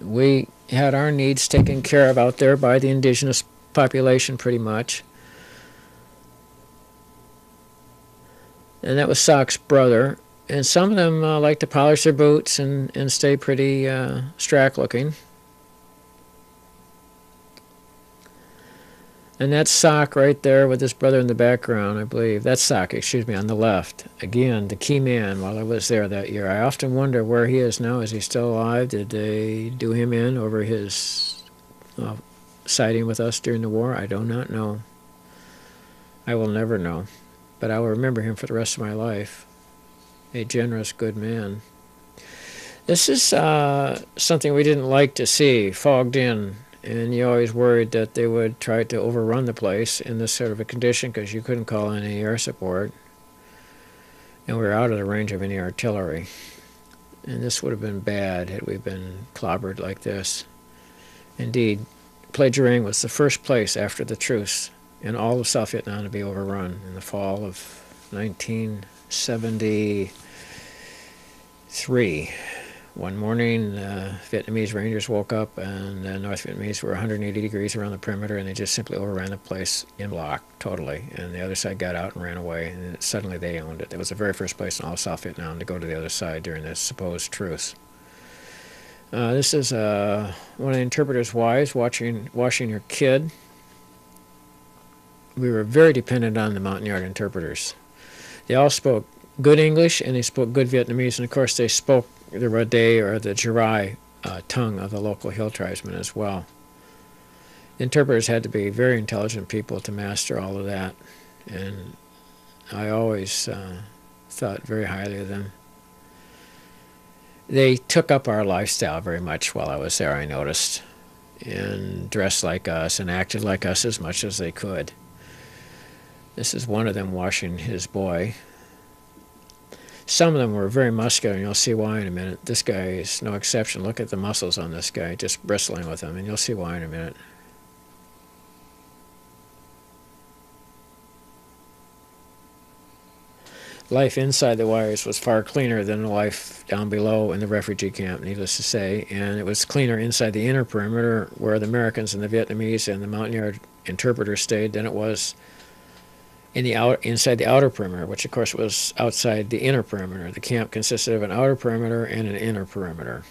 We had our needs taken care of out there by the indigenous population pretty much. And that was Sock's brother. And some of them uh, liked to polish their boots and, and stay pretty uh, strack looking. And that's Sock right there with his brother in the background, I believe. That's Sock, excuse me, on the left. Again, the key man while I was there that year. I often wonder where he is now. Is he still alive? Did they do him in over his uh, siding with us during the war? I do not know. I will never know. But I will remember him for the rest of my life. A generous, good man. This is uh, something we didn't like to see, fogged in and you always worried that they would try to overrun the place in this sort of a condition because you couldn't call in any air support. and we were out of the range of any artillery. And this would have been bad had we been clobbered like this. Indeed, Place was the first place after the truce in all of South Vietnam to be overrun in the fall of 1973. One morning, uh, Vietnamese Rangers woke up, and the North Vietnamese were 180 degrees around the perimeter, and they just simply overran the place in block, totally. And the other side got out and ran away, and suddenly they owned it. It was the very first place in all South Vietnam to go to the other side during this supposed truce. Uh, this is uh, one of the interpreter's wives watching, her kid. We were very dependent on the Montagnard interpreters. They all spoke good English and they spoke good Vietnamese, and of course they spoke the Rhade or the Jarai uh, tongue of the local hill tribesmen as well. Interpreters had to be very intelligent people to master all of that, and I always uh, thought very highly of them. They took up our lifestyle very much while I was there, I noticed, and dressed like us and acted like us as much as they could. This is one of them washing his boy, some of them were very muscular, and you'll see why in a minute. This guy is no exception. Look at the muscles on this guy, just bristling with them, and you'll see why in a minute. Life inside the wires was far cleaner than the life down below in the refugee camp, needless to say, and it was cleaner inside the inner perimeter where the Americans and the Vietnamese and the Montagnard interpreter stayed than it was in the out, inside the outer perimeter, which of course was outside the inner perimeter. The camp consisted of an outer perimeter and an inner perimeter.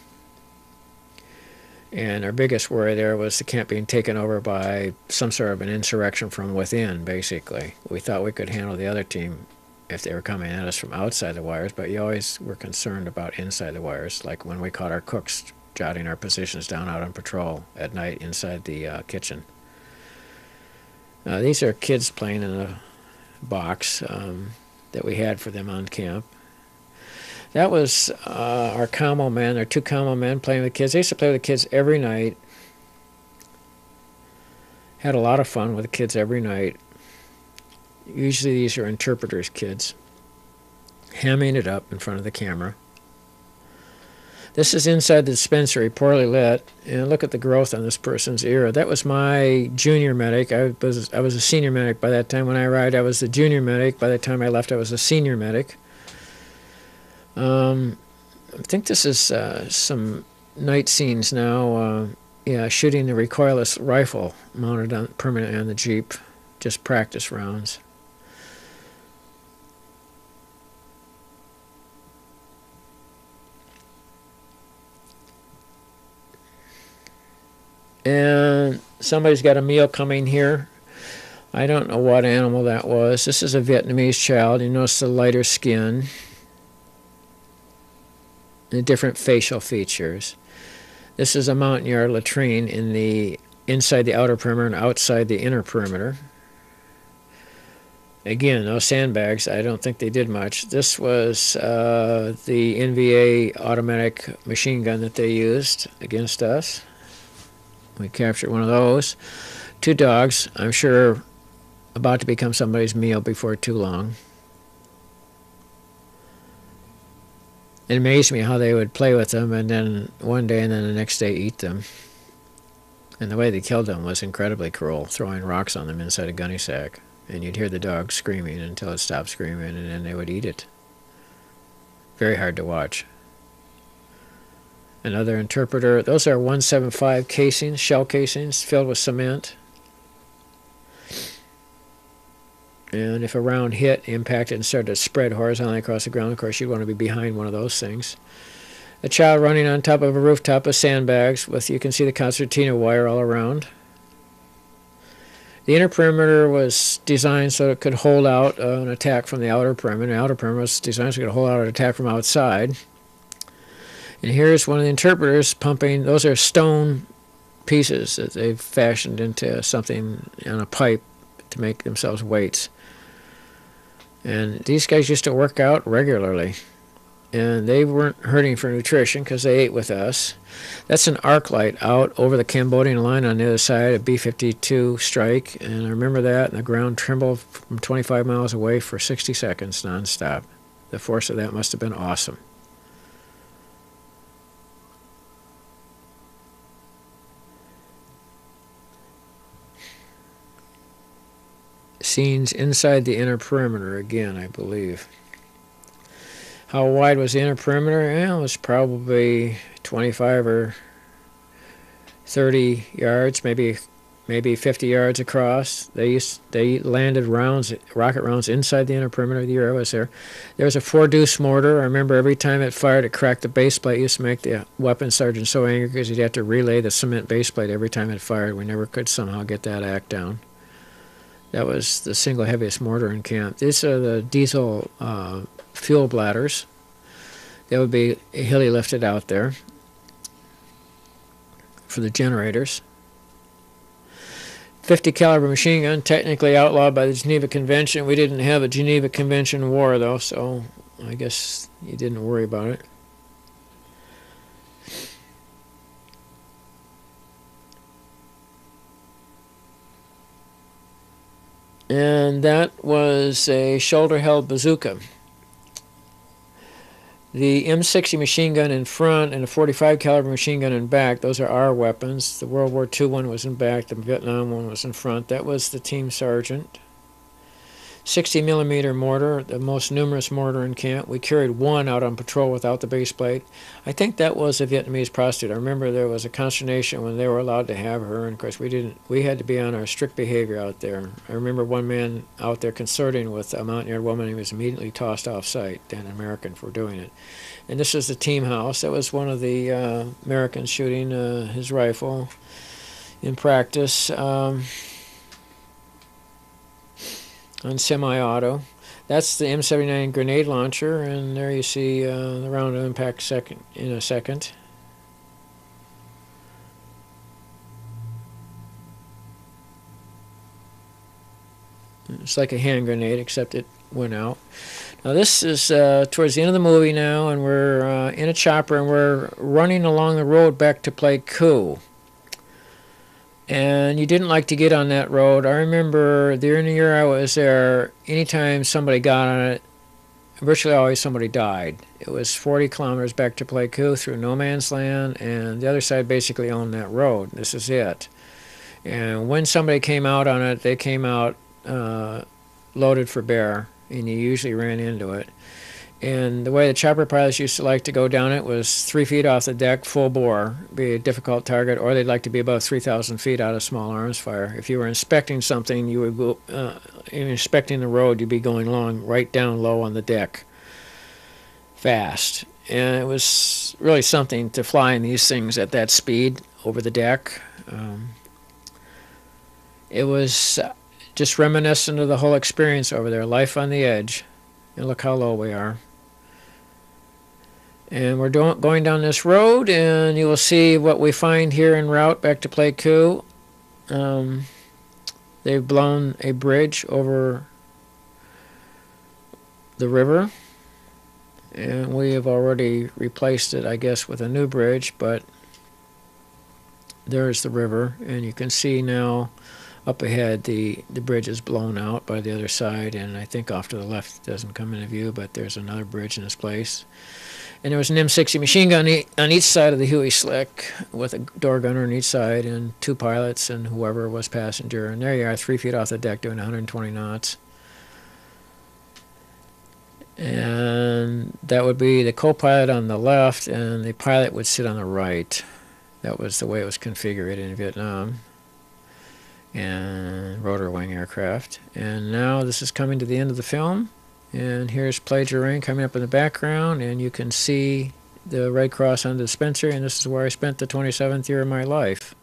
And our biggest worry there was the camp being taken over by some sort of an insurrection from within, basically. We thought we could handle the other team if they were coming at us from outside the wires, but you always were concerned about inside the wires, like when we caught our cooks jotting our positions down out on patrol at night inside the uh, kitchen. Uh, these are kids playing in a box um, that we had for them on camp. That was uh, our commo men, our two commo men playing with the kids. They used to play with the kids every night. Had a lot of fun with the kids every night. Usually these are interpreters' kids, hamming it up in front of the camera. This is inside the dispensary, poorly lit, and look at the growth on this person's ear. That was my junior medic. I was I was a senior medic by that time. When I arrived, I was the junior medic. By the time I left, I was a senior medic. Um, I think this is uh, some night scenes now. Uh, yeah, shooting the recoilless rifle mounted on permanently on the jeep, just practice rounds. And somebody's got a meal coming here. I don't know what animal that was. This is a Vietnamese child. You notice the lighter skin, the different facial features. This is a Montagnard latrine in the inside the outer perimeter and outside the inner perimeter. Again, no sandbags. I don't think they did much. This was uh, the NVA automatic machine gun that they used against us. We captured one of those. Two dogs, I'm sure about to become somebody's meal before too long. It amazed me how they would play with them and then one day and then the next day eat them. And the way they killed them was incredibly cruel, throwing rocks on them inside a gunny sack. And you'd hear the dog screaming until it stopped screaming and then they would eat it. Very hard to watch another interpreter. Those are 175 casings, shell casings filled with cement. And if a round hit, impacted, and started to spread horizontally across the ground, of course, you'd want to be behind one of those things. A child running on top of a rooftop of sandbags with, you can see the concertina wire all around. The inner perimeter was designed so it could hold out uh, an attack from the outer perimeter. The outer perimeter was designed so it could hold out an attack from outside. And here's one of the interpreters pumping, those are stone pieces that they've fashioned into something on a pipe to make themselves weights. And these guys used to work out regularly. And they weren't hurting for nutrition because they ate with us. That's an arc light out over the Cambodian line on the other side, a B 52 strike. And I remember that, and the ground trembled from 25 miles away for 60 seconds nonstop. the force of that must have been awesome. Scenes inside the inner perimeter again, I believe. How wide was the inner perimeter? Well, it was probably 25 or 30 yards, maybe maybe 50 yards across. They used they landed rounds, rocket rounds inside the inner perimeter. of The year I was there, there was a four deuce mortar. I remember every time it fired, it cracked the base plate. It used to make the weapons sergeant so angry because he'd have to relay the cement base plate every time it fired. We never could somehow get that act down. That was the single heaviest mortar in camp. These are the diesel uh, fuel bladders. They would be heli-lifted out there for the generators. 50 caliber machine gun, technically outlawed by the Geneva Convention. We didn't have a Geneva Convention war though, so I guess you didn't worry about it. And that was a shoulder held bazooka. The M60 machine gun in front and a 45 caliber machine gun in back, those are our weapons. The World War II one was in back, the Vietnam one was in front. That was the team sergeant. 60 millimeter mortar, the most numerous mortar in camp. We carried one out on patrol without the base plate. I think that was a Vietnamese prostitute. I remember there was a consternation when they were allowed to have her, and of course we didn't. We had to be on our strict behavior out there. I remember one man out there consorting with a Montagnard woman. He was immediately tossed off site, an American, for doing it. And this is the team house. That was one of the uh, Americans shooting uh, his rifle in practice. Um, on semi-auto. That's the M79 grenade launcher, and there you see uh, the round of impact second in a second. It's like a hand grenade, except it went out. Now this is uh, towards the end of the movie now, and we're uh, in a chopper, and we're running along the road back to Pleiku and you didn't like to get on that road. I remember the year I was there, anytime somebody got on it, virtually always somebody died. It was 40 kilometers back to Pleiku through no man's land, and the other side basically owned that road. This is it. And when somebody came out on it, they came out uh, loaded for bear, and you usually ran into it. And the way the chopper pilots used to like to go down it was three feet off the deck, full bore, be a difficult target, or they'd like to be above 3,000 feet out of small arms fire. If you were inspecting something, you would go, uh, inspecting the road, you'd be going along right down low on the deck, fast. And it was really something to fly in these things at that speed over the deck. Um, it was just reminiscent of the whole experience over there, life on the edge. And look how low we are. And we're do- going down this road, and you will see what we find here en route back to Pleiku. Um, they've blown a bridge over the river, and we have already replaced it, I guess, with a new bridge, but there's the river, and you can see now up ahead the, the bridge is blown out by the other side, and I think off to the left doesn't come into view, but there's another bridge in this place. And there was an M60 machine gun on each side of the Huey Slick with a door gunner on each side and two pilots and whoever was passenger. And there you are, three feet off the deck doing 120 knots. And that would be the co-pilot on the left and the pilot would sit on the right. That was the way it was configured in Vietnam and rotor wing aircraft. And now this is coming to the end of the film. And here's Plei Djereng coming up in the background, and you can see the Red Cross on the dispenser, and this is where I spent the 27th year of my life.